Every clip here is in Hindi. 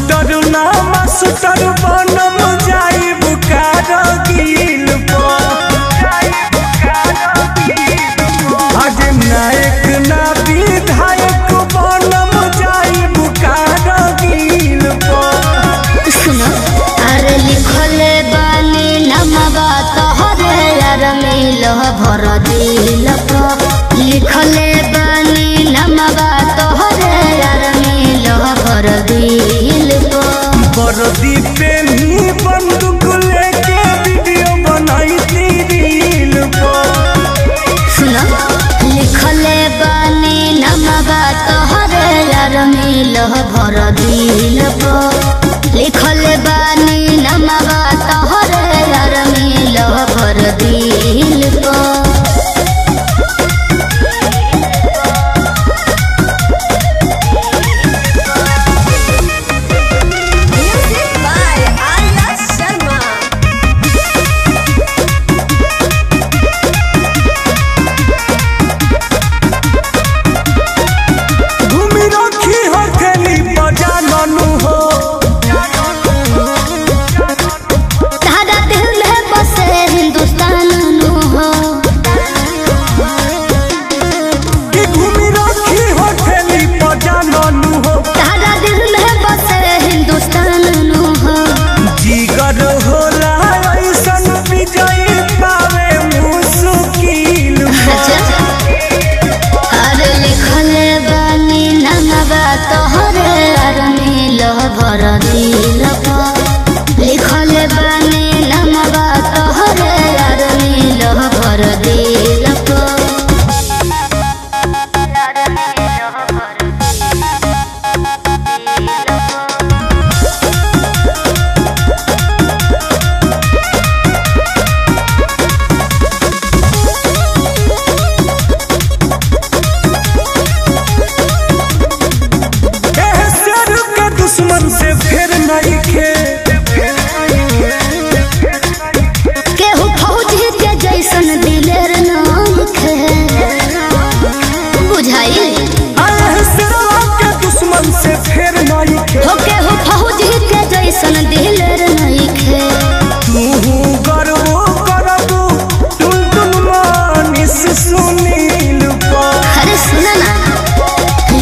मास्टर ना मास्टर बनम जाइब कारगिल आज नायक ना विधायक बनम जाइब कारगिल सुनो। अरे लिखल बानी नमवा तोहरे यार मिलो भर दिल लिखल बा भर दिल पर लिखल बा। সারা দিন भाई के दुश्मन से फिर नहीं खे होके हो फौज के जैसन दिल नहीं खे तू गर्वो करब तुम तुम मानिस सुनील पा अरे सुना ना।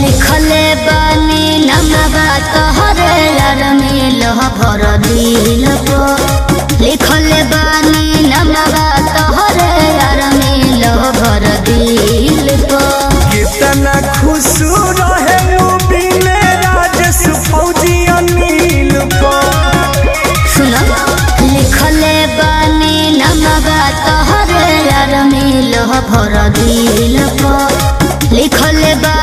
लिखले बानी नमवा तोहरे यार मिल भर दिल पा भर दिल पर लिखल बा